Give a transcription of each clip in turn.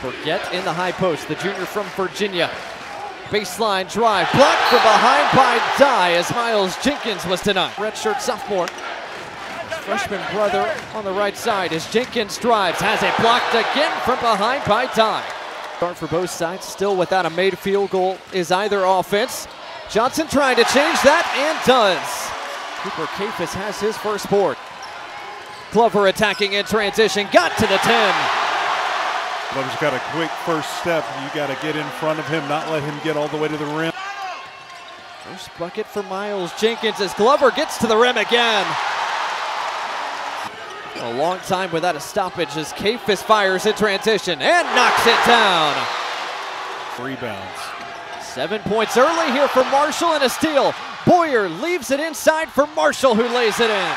Burgett in the high post, the junior from Virginia. Baseline drive, blocked from behind by Dye as Miles Jenkins was denied. Redshirt sophomore. Freshman brother on the right side as Jenkins drives, has it blocked again from behind by Dye. Start for both sides, still without a made field goal is either offense. Johnson trying to change that and does. Cooper Kaifes has his first board. Glover attacking in transition, got to the 10. Glover's got a quick first step. You got to get in front of him, not let him get all the way to the rim. First bucket for Miles Jenkins as Glover gets to the rim again. A long time without a stoppage as Kaifes fires in transition and knocks it down. Rebounds. Seven points early here for Marshall and a steal. Boyer leaves it inside for Marshall who lays it in.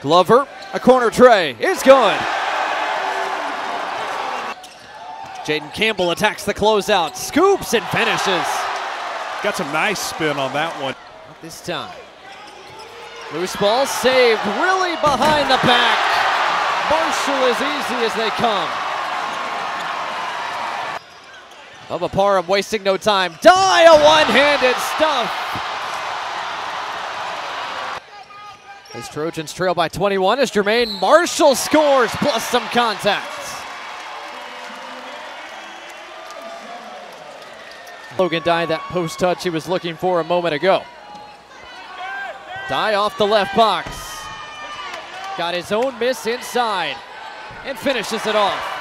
Glover, a corner tray, is good. Jaden Campbell attacks the closeout, scoops and finishes. Got some nice spin on that one. Not this time. Loose ball saved, really behind the back. Marshall as easy as they come. Bubba Parham wasting no time. Dye a one-handed stuff. As Trojans trail by 21 as Jermaine Marshall scores plus some contacts. Logan Dye that post touch he was looking for a moment ago. Dye off the left box. Got his own miss inside and finishes it off.